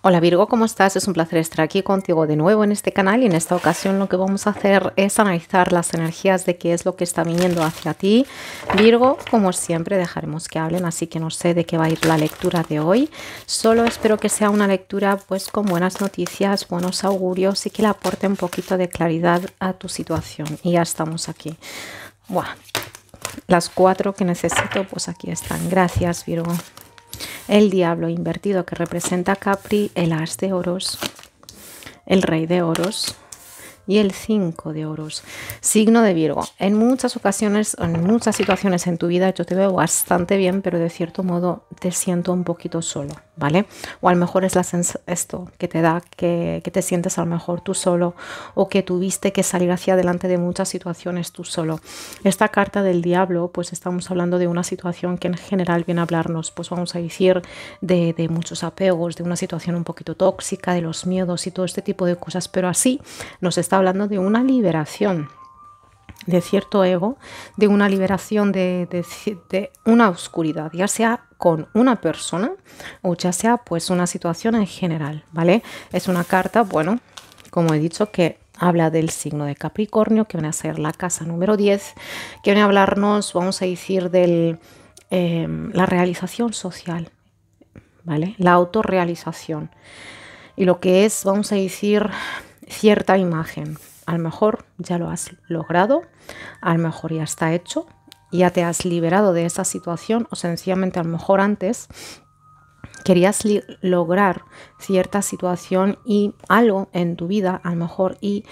Hola Virgo, ¿cómo estás? Es un placer estar aquí contigo de nuevo en este canal y en esta ocasión lo que vamos a hacer es analizar las energías de qué es lo que está viniendo hacia ti. Virgo, como siempre, dejaremos que hablen, así que no sé de qué va a ir la lectura de hoy. Solo espero que sea una lectura pues con buenas noticias, buenos augurios y que le aporte un poquito de claridad a tu situación. Y ya estamos aquí. Buah. Las cuatro que necesito, pues aquí están. Gracias, Virgo el diablo invertido que representa Capri, el as de oros, el rey de oros, y el 5 de oros. Signo de Virgo. En muchas ocasiones, en muchas situaciones en tu vida, yo te veo bastante bien, pero de cierto modo te siento un poquito solo, ¿vale? O a lo mejor es la esto que te da que, te sientes a lo mejor tú solo o que tuviste que salir hacia adelante de muchas situaciones tú solo. Esta carta del diablo, pues estamos hablando de una situación que en general viene a hablarnos, pues vamos a decir, de, de muchos apegos, de una situación un poquito tóxica, de los miedos y todo este tipo de cosas, pero así nos está hablando de una liberación de cierto ego, de una liberación de, una oscuridad, ya sea con una persona o ya sea pues una situación en general, ¿vale? Es una carta, bueno, como he dicho, que habla del signo de Capricornio, que viene a ser la casa número 10, que viene a hablarnos, vamos a decir, de em, la realización social, ¿vale? La autorrealización. Y lo que es, vamos a decir, cierta imagen. A lo mejor ya lo has logrado, a lo mejor ya está hecho, ya te has liberado de esa situación o sencillamente a lo mejor antes querías lograr cierta situación y algo en tu vida a lo mejor y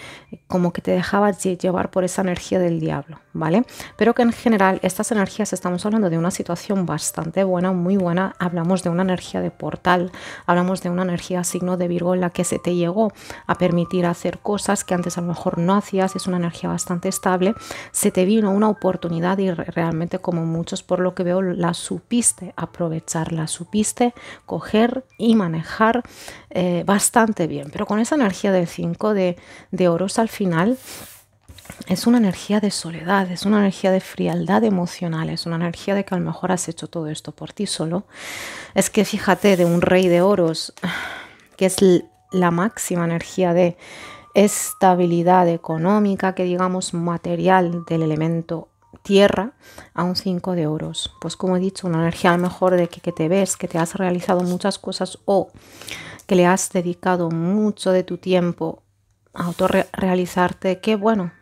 como que te dejabas llevar por esa energía del diablo, ¿vale? Pero que en general estas energías estamos hablando de una situación bastante buena, muy buena, hablamos de una energía de portal, hablamos de una energía signo de Virgo en la que se te llegó a permitir hacer cosas que antes a lo mejor no hacías, es una energía bastante estable, se te vino una oportunidad y realmente como muchos por lo que veo la supiste aprovechar, la supiste coger y manejar eh, bastante bien. Pero con esa energía del 5 de, de oros al final, es una energía de soledad, es una energía de frialdad emocional, es una energía de que a lo mejor has hecho todo esto por ti solo. Es que fíjate, de un rey de oros, que es la máxima energía de estabilidad económica, que digamos material del elemento tierra a un 5 de oros. Pues como he dicho, una energía a lo mejor de que, te ves, que te has realizado muchas cosas o que le has dedicado mucho de tu tiempo a autorrealizarte, que bueno,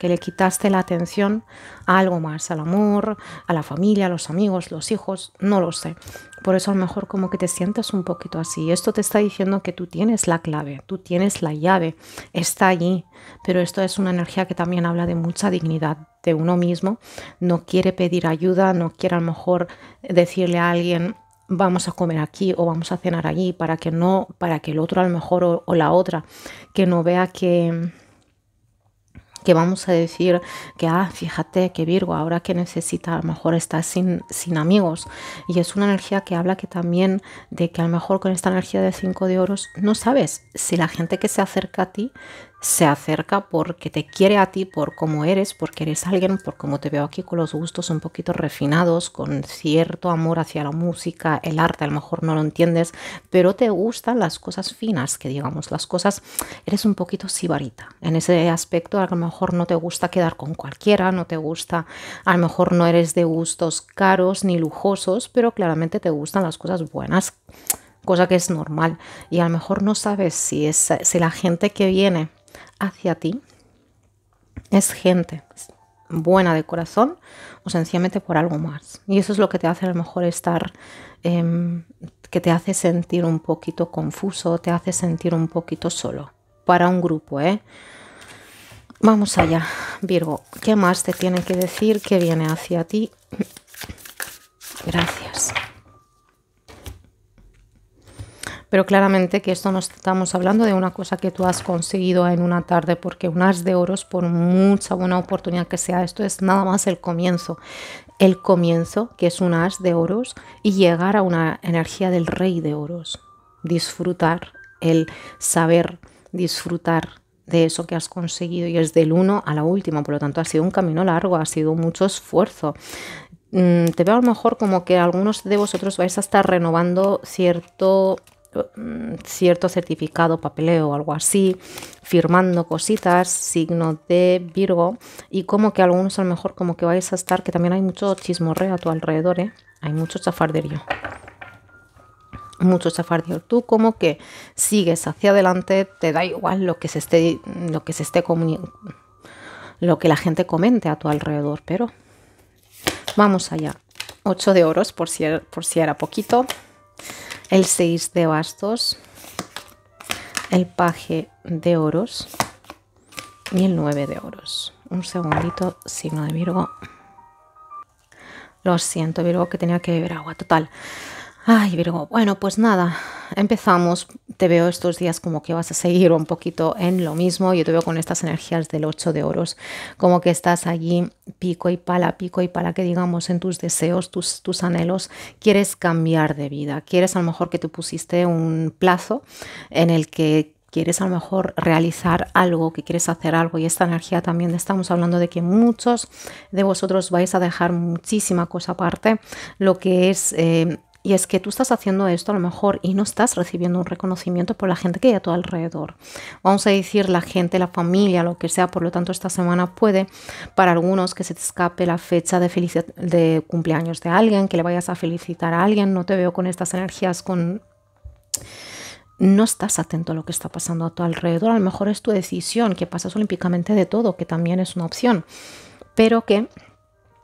que le quitaste la atención a algo más, al amor, a la familia, a los amigos, los hijos, no lo sé. Por eso a lo mejor como que te sientes un poquito así. Esto te está diciendo que tú tienes la clave, tú tienes la llave, está allí. Pero esto es una energía que también habla de mucha dignidad de uno mismo. No quiere pedir ayuda, no quiere a lo mejor decirle a alguien vamos a comer aquí o vamos a cenar allí para que no, para que el otro a lo mejor o, la otra que no vea que que vamos a decir que, ah, fíjate que Virgo, ahora que necesita, a lo mejor está sin, sin amigos. Y es una energía que habla que también de que a lo mejor con esta energía de cinco de oros no sabes si la gente que se acerca a ti se acerca porque te quiere a ti por cómo eres, porque eres alguien, por como te veo aquí con los gustos un poquito refinados, con cierto amor hacia la música, el arte, a lo mejor no lo entiendes, pero te gustan las cosas finas, que digamos, las cosas, eres un poquito sibarita. En ese aspecto a lo mejor no te gusta quedar con cualquiera, no te gusta, a lo mejor no eres de gustos caros ni lujosos, pero claramente te gustan las cosas buenas cosa que es normal y a lo mejor no sabes si es si la gente que viene hacia ti es gente buena de corazón o sencillamente por algo más. Y eso es lo que te hace a lo mejor estar, em, que te hace sentir un poquito confuso, te hace sentir un poquito solo. Para un grupo, ¿eh? Vamos allá, Virgo. ¿Qué más te tiene que decir que viene hacia ti? Gracias. Pero claramente que esto no estamos hablando de una cosa que tú has conseguido en una tarde, porque un as de oros, por mucha buena oportunidad que sea, esto es nada más el comienzo. El comienzo, que es un as de oros, y llegar a una energía del rey de oros. Disfrutar, el saber disfrutar de eso que has conseguido y es del uno a la última, por lo tanto ha sido un camino largo, ha sido mucho esfuerzo. Mm, te veo a lo mejor como que algunos de vosotros vais a estar renovando cierto cierto certificado, papeleo o algo así, firmando cositas, signo de Virgo, y como que algunos a lo mejor como que vais a estar, que también hay mucho chismorreo a tu alrededor, ¿eh? hay mucho chafarderío. Mucho chafarderío. Tú como que sigues hacia adelante, te da igual lo que se esté, lo que se esté lo que la gente comente a tu alrededor, pero vamos allá. 8 de oros por si, por si era poquito el 6 de bastos, el paje de oros y el 9 de oros. Un segundito, signo de Virgo. Lo siento, Virgo, que tenía que beber agua. Total. Ay, Virgo, bueno, pues nada, empezamos. Te veo estos días como que vas a seguir un poquito en lo mismo. Yo te veo con estas energías del 8 de oros, como que estás allí pico y pala, pico y pala, que digamos en tus deseos, tus, tus anhelos. Quieres cambiar de vida, quieres a lo mejor que te pusiste un plazo en el que quieres a lo mejor realizar algo, que quieres hacer algo y esta energía también estamos hablando de que muchos de vosotros vais a dejar muchísima cosa aparte, lo que es eh, y es que tú estás haciendo esto a lo mejor y no estás recibiendo un reconocimiento por la gente que hay a tu alrededor. Vamos a decir la gente, la familia, lo que sea. Por lo tanto, esta semana puede para algunos que se te escape la fecha de, de cumpleaños de alguien, que le vayas a felicitar a alguien. No te veo con estas energías, con no estás atento a lo que está pasando a tu alrededor. A lo mejor es tu decisión, que pasas olímpicamente de todo, que también es una opción, pero que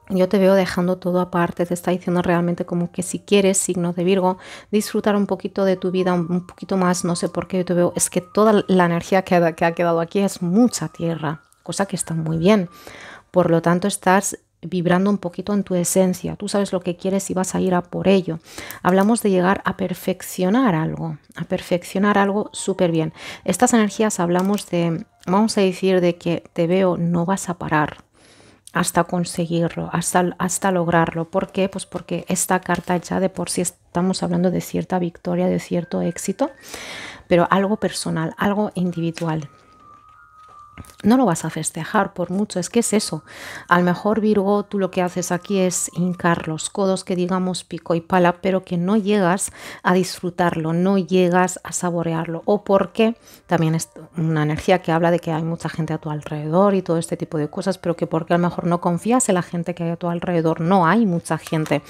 yo te veo dejando todo aparte, te está diciendo realmente como que si quieres, signo de Virgo, disfrutar un poquito de tu vida, un poquito más, no sé por qué yo te veo, es que toda la energía que ha, que ha quedado aquí es mucha tierra, cosa que está muy bien. Por lo tanto, estás vibrando un poquito en tu esencia, tú sabes lo que quieres y vas a ir a por ello. Hablamos de llegar a perfeccionar algo, a perfeccionar algo súper bien. Estas energías hablamos de, vamos a decir, de que te veo, no vas a parar hasta conseguirlo, hasta, hasta lograrlo. ¿Por qué? Pues porque esta carta ya de por sí estamos hablando de cierta victoria, de cierto éxito, pero algo personal, algo individual no lo vas a festejar por mucho, es que es eso. Al mejor Virgo, tú lo que haces aquí es hincar los codos, que digamos pico y pala, pero que no llegas a disfrutarlo, no llegas a saborearlo. O porque también es una energía que habla de que hay mucha gente a tu alrededor y todo este tipo de cosas, pero que porque a lo mejor no confías en la gente que hay a tu alrededor, no hay mucha gente.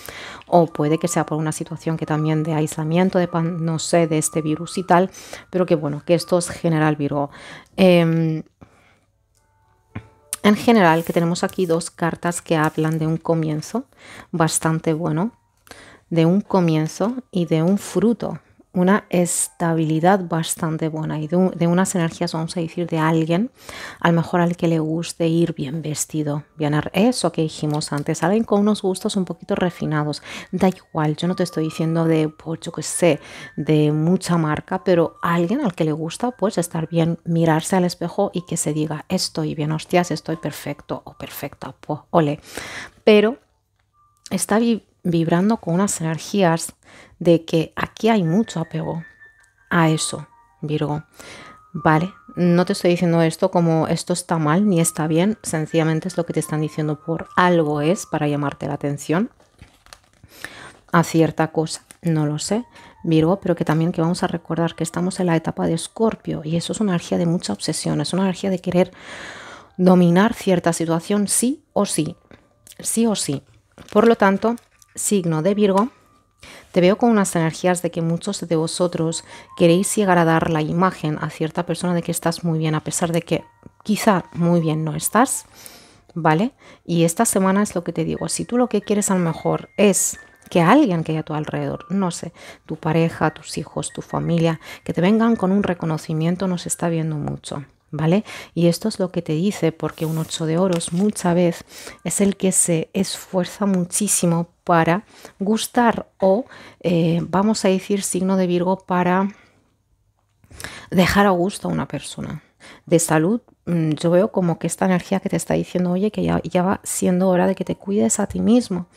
O puede que sea por una situación que también de aislamiento, de no sé, de este virus y tal, pero que bueno, que esto es general Virgo. Em, en general, que tenemos aquí dos cartas que hablan de un comienzo bastante bueno, de un comienzo y de un fruto una estabilidad bastante buena y de, unas energías, vamos a decir, de alguien, a lo mejor al que le guste ir bien vestido, bien eso que dijimos antes, alguien con unos gustos un poquito refinados. Da igual, yo no te estoy diciendo de, pues yo que sé, de mucha marca, pero alguien al que le gusta, pues estar bien, mirarse al espejo y que se diga, estoy bien, hostias, estoy perfecto o perfecta, pues ole. Pero está vibrando con unas energías de que aquí hay mucho apego a eso, Virgo. Vale, no te estoy diciendo esto como esto está mal ni está bien, sencillamente es lo que te están diciendo por algo es para llamarte la atención a cierta cosa, no lo sé, Virgo, pero que también que vamos a recordar que estamos en la etapa de Escorpio y eso es una energía de mucha obsesión, es una energía de querer dominar cierta situación sí o sí, sí o sí. Por lo tanto, signo de Virgo, te veo con unas energías de que muchos de vosotros queréis llegar a dar la imagen a cierta persona de que estás muy bien, a pesar de que quizá muy bien no estás, ¿vale? Y esta semana es lo que te digo, si tú lo que quieres a lo mejor es que alguien que hay a tu alrededor, no sé, tu pareja, tus hijos, tu familia, que te vengan con un reconocimiento, nos está viendo mucho. ¿Vale? Y esto es lo que te dice, porque un 8 de oros muchas veces es el que se esfuerza muchísimo para gustar o, eh, vamos a decir, signo de Virgo para dejar a gusto a una persona. De salud, mm, yo veo como que esta energía que te está diciendo, oye, que ya, ya va siendo hora de que te cuides a ti mismo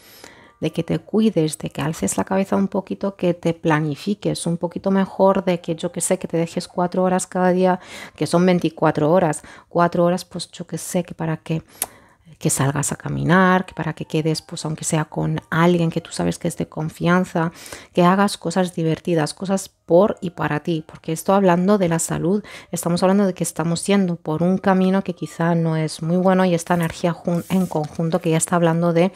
de que te cuides, de que alces la cabeza un poquito, que te planifiques un poquito mejor, de que yo que sé, que te dejes cuatro horas cada día, que son 24 horas, cuatro horas, pues yo que sé, que para que que salgas a caminar, para que quedes, pues aunque sea con alguien que tú sabes que es de confianza, que hagas cosas divertidas, cosas por y para ti, porque esto hablando de la salud, estamos hablando de que estamos yendo por un camino que quizá no es muy bueno y esta energía en conjunto que ya está hablando de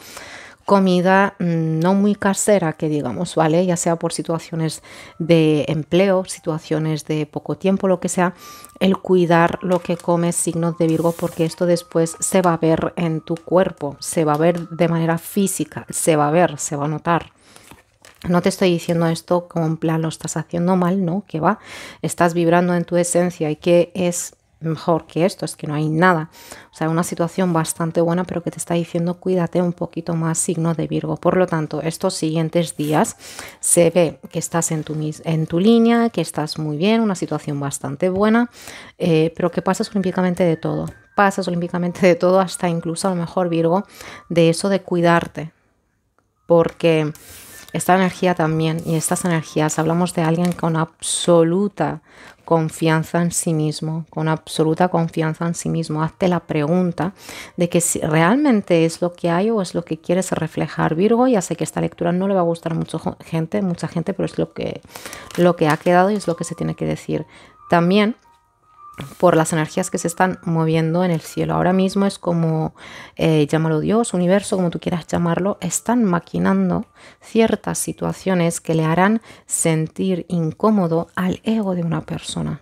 comida mm, no muy casera, que digamos, ¿vale? Ya sea por situaciones de empleo, situaciones de poco tiempo, lo que sea, el cuidar lo que comes, signos de Virgo, porque esto después se va a ver en tu cuerpo, se va a ver de manera física, se va a ver, se va a notar. No te estoy diciendo esto como en plan lo estás haciendo mal, no, que va, estás vibrando en tu esencia y que es mejor que esto, es que no hay nada. O sea, una situación bastante buena, pero que te está diciendo cuídate un poquito más, signo de Virgo. Por lo tanto, estos siguientes días se ve que estás en tu, en tu línea, que estás muy bien, una situación bastante buena, eh, pero que pasas olímpicamente de todo. Pasas olímpicamente de todo, hasta incluso a lo mejor Virgo, de eso de cuidarte. Porque esta energía también, y estas energías, hablamos de alguien con absoluta confianza en sí mismo, con absoluta confianza en sí mismo. Hazte la pregunta de que si realmente es lo que hay o es lo que quieres reflejar. Virgo, ya sé que esta lectura no le va a gustar a mucha gente, mucha gente, pero es lo que, lo que ha quedado y es lo que se tiene que decir. También por las energías que se están moviendo en el cielo. Ahora mismo es como, eh, llámalo Dios, universo, como tú quieras llamarlo, están maquinando ciertas situaciones que le harán sentir incómodo al ego de una persona.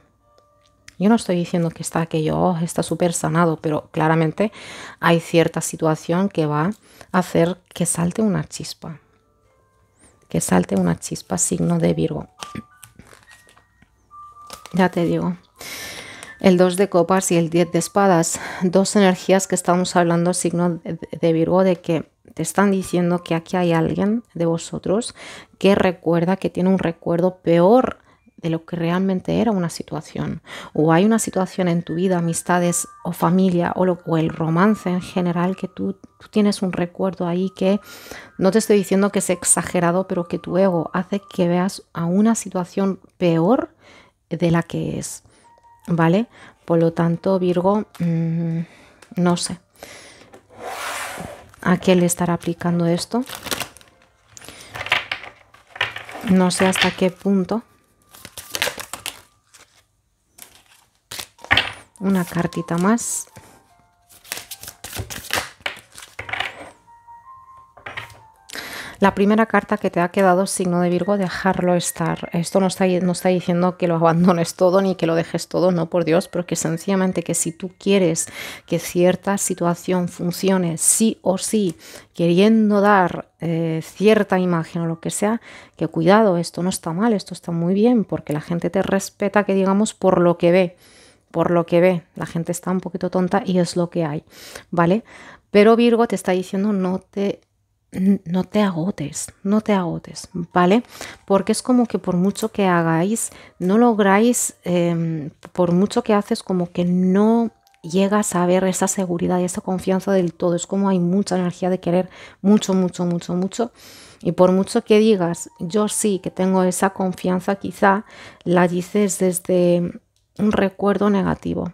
Yo no estoy diciendo que está aquello, oh, está súper sanado, pero claramente hay cierta situación que va a hacer que salte una chispa. Que salte una chispa signo de Virgo. Ya te digo el 2 de copas y el 10 de espadas, dos energías que estamos hablando, signo de Virgo, de que te están diciendo que aquí hay alguien de vosotros que recuerda, que tiene un recuerdo peor de lo que realmente era una situación. O hay una situación en tu vida, amistades o familia o, o el romance en general, que tú, tienes un recuerdo ahí que no te estoy diciendo que es exagerado, pero que tu ego hace que veas a una situación peor de la que es. ¿Vale? Por lo tanto, Virgo, mm, no sé a qué le estará aplicando esto. No sé hasta qué punto. Una cartita más. La primera carta que te ha quedado signo de Virgo, dejarlo estar. Esto no está, no está diciendo que lo abandones todo ni que lo dejes todo, no por Dios, pero que sencillamente que si tú quieres que cierta situación funcione sí o sí, queriendo dar eh, cierta imagen o lo que sea, que cuidado, esto no está mal, esto está muy bien, porque la gente te respeta, que digamos, por lo que ve por lo que ve, la gente está un poquito tonta y es lo que hay, ¿vale? Pero Virgo te está diciendo no te no te agotes, no te agotes, ¿vale? Porque es como que por mucho que hagáis, no lográis, em, por mucho que haces, como que no llegas a ver esa seguridad y esa confianza del todo. Es como hay mucha energía de querer mucho, mucho, mucho, mucho. Y por mucho que digas, yo sí que tengo esa confianza, quizá la dices desde un recuerdo negativo.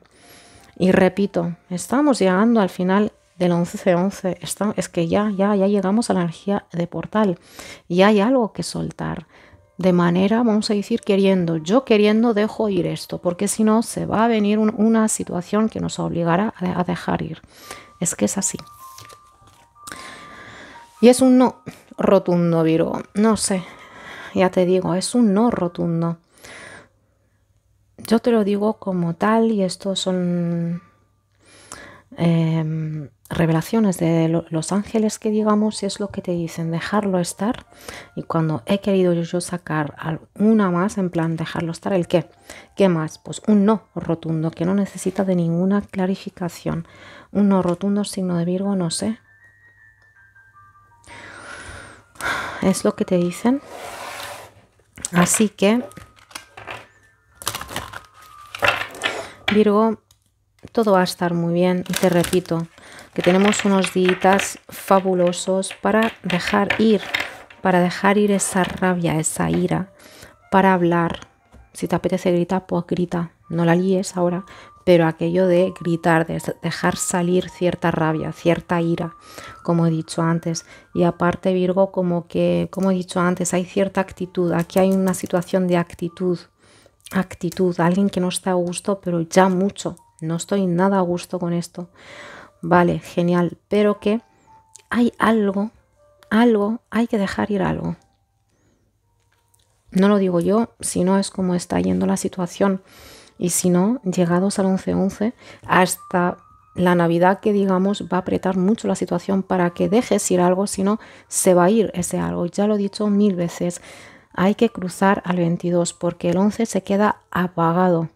Y repito, estamos llegando al final del 11-11. Es que ya, ya, ya llegamos a la energía de portal. Y hay algo que soltar. De manera, vamos a decir, queriendo. Yo queriendo dejo ir esto, porque si no se va a venir una situación que nos obligará a, a dejar ir. Es que es así. Y es un no rotundo, Virgo. No sé, ya te digo, es un no rotundo. Yo te lo digo como tal y estos son Em, revelaciones de los ángeles que digamos es lo que te dicen dejarlo estar. Y cuando he querido yo sacar una más en plan dejarlo estar el qué qué más pues un no rotundo que no necesita de ninguna clarificación. Un no rotundo signo de Virgo no sé. Es lo que te dicen. Así que Virgo todo va a estar muy bien. Y te repito, que tenemos unos días fabulosos para dejar ir, para dejar ir esa rabia, esa ira, para hablar. Si te apetece gritar, pues grita, no la líes ahora, pero aquello de gritar, de dejar salir cierta rabia, cierta ira, como he dicho antes. Y aparte Virgo, como que, como he dicho antes, hay cierta actitud, aquí hay una situación de actitud, actitud, alguien que no está a gusto, pero ya mucho, no estoy nada a gusto con esto. Vale, genial, pero que hay algo, algo, hay que dejar ir algo. No lo digo yo, si no es como está yendo la situación. Y si no, llegados al 11-11, hasta la Navidad que digamos va a apretar mucho la situación para que dejes ir algo, si no, se va a ir ese algo. Ya lo he dicho mil veces, hay que cruzar al 22 porque el 11 se queda apagado.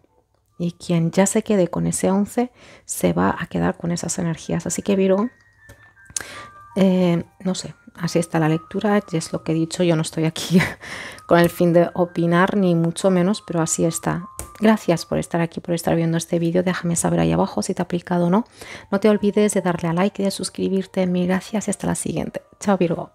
Y quien ya se quede con ese 11 se va a quedar con esas energías. Así que Virgo, eh, no sé, así está la lectura, y es lo que he dicho, yo no estoy aquí con el fin de opinar ni mucho menos, pero así está. Gracias por estar aquí, por estar viendo este vídeo. Déjame saber ahí abajo si te ha aplicado o no. No te olvides de darle a like de suscribirte. Mil gracias y hasta la siguiente. Chao Virgo.